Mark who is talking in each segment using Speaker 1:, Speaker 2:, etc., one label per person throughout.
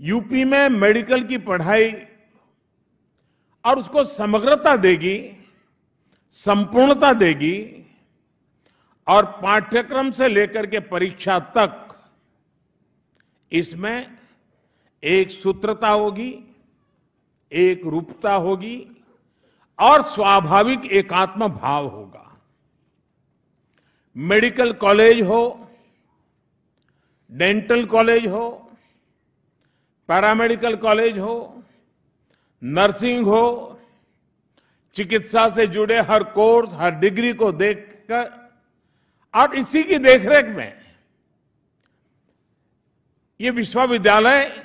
Speaker 1: UP में medical की पढ़ाई और उसको समग्रता देगी, संपूर्णता देगी और पाठ्यक्रम से लेकर के परीक्षा तक इसमें एक सूत्रता होगी, एक रूपता होगी और स्वाभाविक एकात्म भाव होगा। मेडिकल कॉलेज हो, डेंटल कॉलेज हो, पैरामेडिकल कॉलेज हो, नर्सिंग हो, चिकित्सा से जुड़े हर कोर्स, हर डिग्री को देखकर और इसी की देखरेख में ये विश्वविद्यालय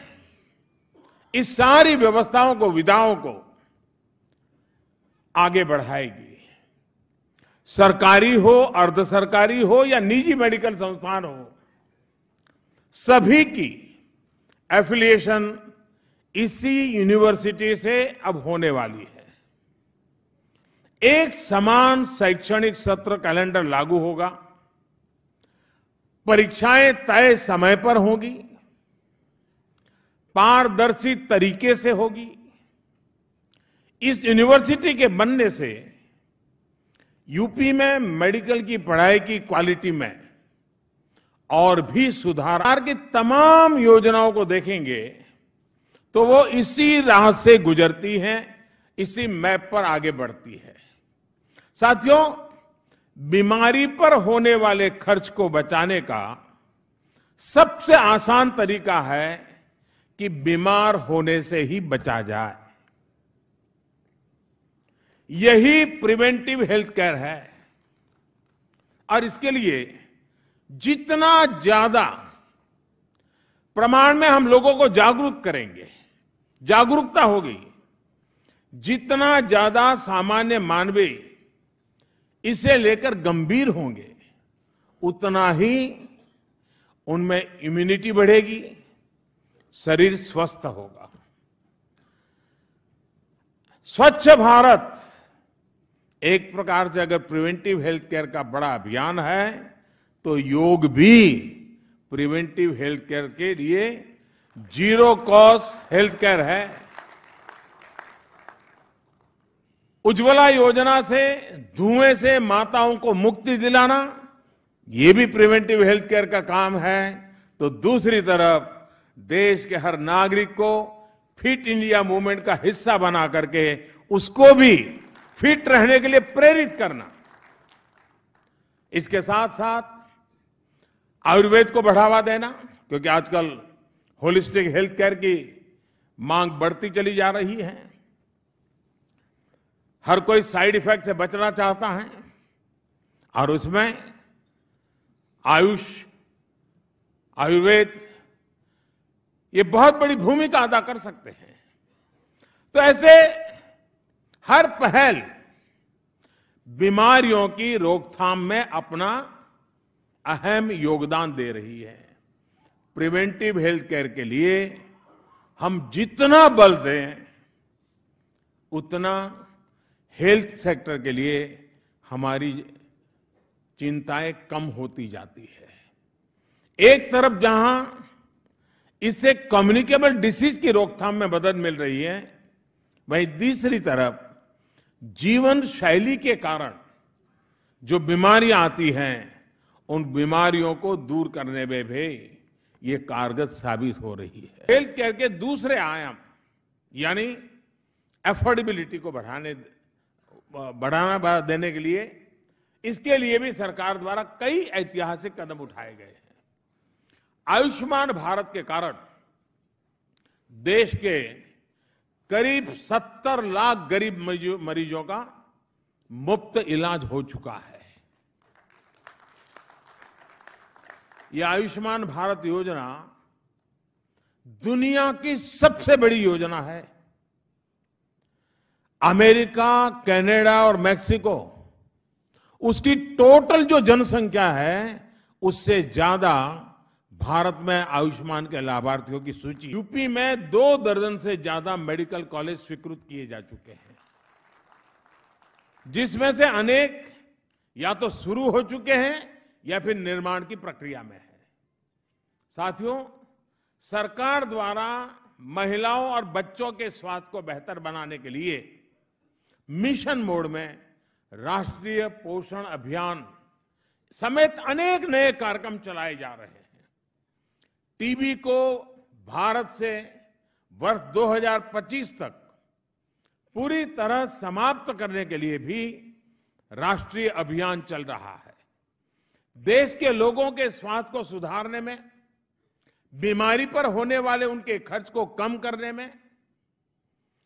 Speaker 1: इस सारी व्यवस्थाओं को, विधाओं को आगे बढ़ाएगी। सरकारी हो अर्ध सरकारी हो या निजी मेडिकल संस्थान हो, सभी की एफिलिएशन इसी यूनिवर्सिटी से अब होने वाली है। एक समान शैक्षणिक सत्र कैलेंडर लागू होगा, परीक्षाएँ तय समय पर होगी, पारदर्शी तरीके से होगी। इस यूनिवर्सिटी के बनने से यूपी में मेडिकल की पढ़ाई की क्वालिटी में और भी सुधार की तमाम योजनाओं को देखेंगे तो वो इसी राह से गुजरती हैं, इसी मैप पर आगे बढ़ती है। साथियों, बीमारी पर होने वाले खर्च को बचाने का सबसे आसान तरीका है कि बीमार होने से ही बचा जाए। यही प्रिवेंटिव हेल्थ केयर है। और इसके लिए जितना ज़्यादा प्रमाण में हम लोगों को जागरूक करेंगे, जागरूकता होगी, जितना ज़्यादा सामान्य मानवीय इसे लेकर गंभीर होंगे, उतना ही उनमें इम्यूनिटी बढ़ेगी, शरीर स्वस्थ होगा। स्वच्छ भारत एक प्रकार से अगर प्रिवेंटिव हेल्थ केयर का बड़ा अभियान है तो योग भी प्रिवेंटिव हेल्थ केयर के लिए ज़ीरो कॉस्ट हेल्थ केयर है। उज्ज्वला योजना से, धुएँ से माताओं को मुक्ति दिलाना, ये भी प्रिवेंटिव हेल्थ केयर का काम है। तो दूसरी तरफ़, देश के हर नागरिक को फिट इंडिया मूवमेंट का हिस्सा बना करके उसको भी फिट रहने के लिए प्रेरित करना। इसके साथ साथ आयुर्वेद को बढ़ावा देना, क्योंकि आजकल होलिस्टिक हेल्थ केयर की मांग बढ़ती चली जा रही है। हर कोई साइड इफ़ेक्ट से बचना चाहता है, और उसमें आयुष, आयुर्वेद, ये बहुत बड़ी भूमिका अदा कर सकते हैं। तो ऐसे हर पहल बीमारियों की रोकथाम में अपना अहम योगदान दे रही है। प्रिवेंटिव हेल्थ केयर के लिए हम जितना बल दें, उतना हेल्थ सेक्टर के लिए हमारी चिंताएँ कम होती जाती है। एक तरफ़ जहाँ इससे कम्युनिकेबल डिसीज की रोकथाम में मदद मिल रही है, वहीं दूसरी तरफ़ जीवन शैली के कारण जो बीमारियाँ आती हैं, उन बीमारियों को दूर करने में भी ये कारगर साबित हो रही है। हेल्थ केयर के दूसरे आयाम, यानी एफोर्डेबिलिटी को बढ़ाने, बढ़ाना देने के लिए, इसके लिए भी सरकार द्वारा कई ऐतिहासिक कदम उठाए गए हैं। आयुष्मान भारत के कारण देश के करीब 70 लाख गरीब मरीजों का मुफ़्त इलाज हो चुका है। यह आयुष्मान भारत योजना दुनिया की सबसे बड़ी योजना है। अमेरिका, कनाडा और मैक्सिको, उसकी टोटल जो जनसंख्या है, उससे ज़्यादा भारत में आयुष्मान के लाभार्थियों की सूची। यूपी में दो दर्जन से ज़्यादा मेडिकल कॉलेज स्वीकृत किए जा चुके हैं। जिसमें से अनेक या तो शुरू हो चुके हैं या फिर निर्माण की प्रक्रिया में है। साथियों, सरकार द्वारा महिलाओं और बच्चों के स्वास्थ्य को बेहतर बनाने के लिए मिशन मोड में राष्ट्रीय पोषण अभियान समेत अनेक नए कार्यक्रम चलाए जा रहे हैं। टीबी को भारत से वर्ष 2025 तक पूरी तरह समाप्त करने के लिए भी राष्ट्रीय अभियान चल रहा है। देश के लोगों के स्वास्थ्य को सुधारने में, बीमारी पर होने वाले उनके खर्च को कम करने में,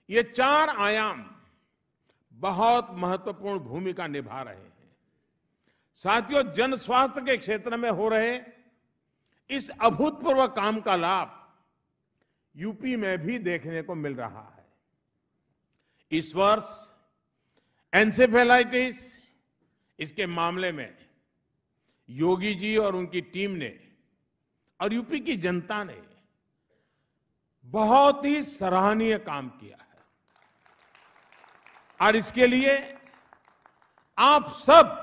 Speaker 1: ये चार आयाम बहुत महत्वपूर्ण भूमिका निभा रहे हैं। साथियों, जन स्वास्थ्य के क्षेत्र में हो रहे इस अभूतपूर्व काम का लाभ यूपी में भी देखने को मिल रहा है। इस वर्ष एंसेफेलाइटिस इसके मामले में योगी जी और उनकी टीम ने और यूपी की जनता ने बहुत ही सराहनीय काम किया है। और इसके लिए आप सब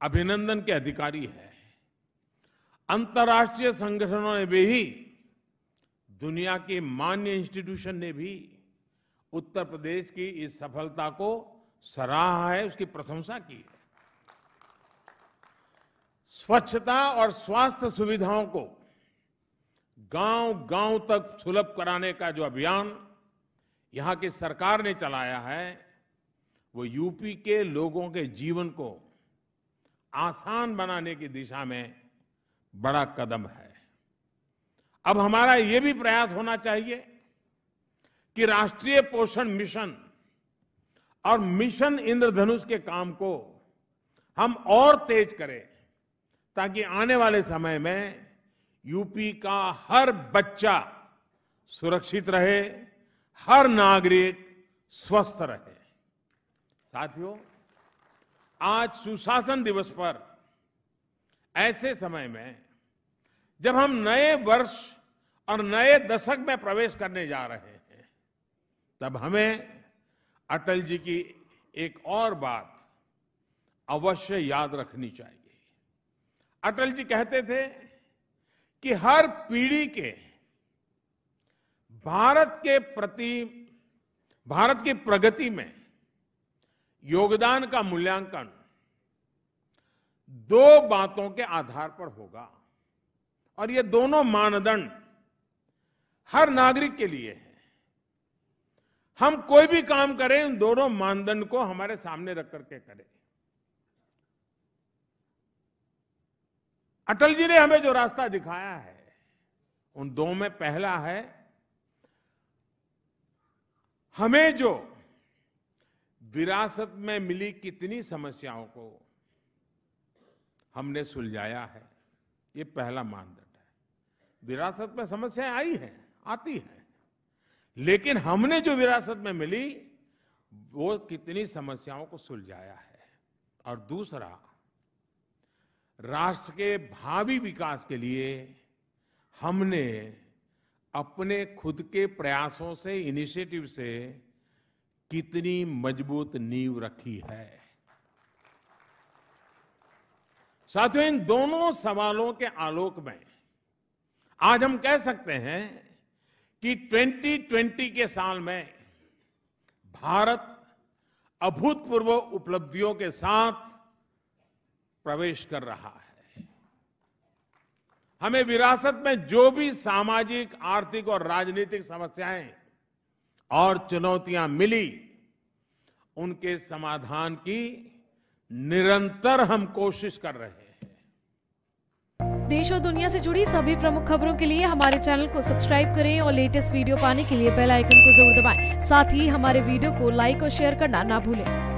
Speaker 1: अभिनंदन के अधिकारी हैं। अंतर्राष्ट्रीय संगठनों ने भी, दुनिया के मान्य इंस्टीट्यूशन ने भी उत्तर प्रदेश की इस सफलता को सराहा है, उसकी प्रशंसा की है। स्वच्छता और स्वास्थ्य सुविधाओं को गाँव गाँव तक सुलभ कराने का जो अभियान यहाँ की सरकार ने चलाया है, वो यूपी के लोगों के जीवन को आसान बनाने की दिशा में बड़ा कदम है। अब हमारा ये भी प्रयास होना चाहिए कि राष्ट्रीय पोषण मिशन और मिशन इंद्रधनुष के काम को हम और तेज करें, ताकि आने वाले समय में यूपी का हर बच्चा सुरक्षित रहे, हर नागरिक स्वस्थ रहे। साथियों, आज सुशासन दिवस पर ऐसे समय में जब हम नए वर्ष और नए दशक में प्रवेश करने जा रहे हैं, तब हमें अटल जी की एक और बात अवश्य याद रखनी चाहिए। अटल जी कहते थे कि हर पीढ़ी के भारत के प्रति, भारत की प्रगति में योगदान का मूल्यांकन दो बातों के आधार पर होगा। और ये दोनों मानदंड हर नागरिक के लिए है। हम कोई भी काम करें, उन दोनों मानदंड को हमारे सामने रख करके करें। अटल जी ने हमें जो रास्ता दिखाया है, उन दो में पहला है, हमें जो विरासत में मिली कितनी समस्याओं को हमने सुलझाया है, ये पहला मानदंड। विरासत में समस्याएँ आई हैं, आती हैं। लेकिन हमने जो विरासत में मिली, वो कितनी समस्याओं को सुलझाया है। और दूसरा, राष्ट्र के भावी विकास के लिए हमने अपने खुद के प्रयासों से इनिशिएटिव से कितनी मज़बूत नींव रखी है। साथियों, इन दोनों सवालों के आलोक में आज हम कह सकते हैं कि 2020 के साल में भारत अभूतपूर्व उपलब्धियों के साथ प्रवेश कर रहा है। हमें विरासत में जो भी सामाजिक, आर्थिक और राजनीतिक समस्याएँ और चुनौतियाँ मिली, उनके समाधान की निरंतर हम कोशिश कर रहे हैं।
Speaker 2: देश और दुनिया से जुड़ी सभी प्रमुख खबरों के लिए हमारे चैनल को सब्सक्राइब करें और लेटेस्ट वीडियो पाने के लिए बेल आइकन को ज़रूर दबाएँ। साथ ही हमारे वीडियो को लाइक और शेयर करना ना भूलें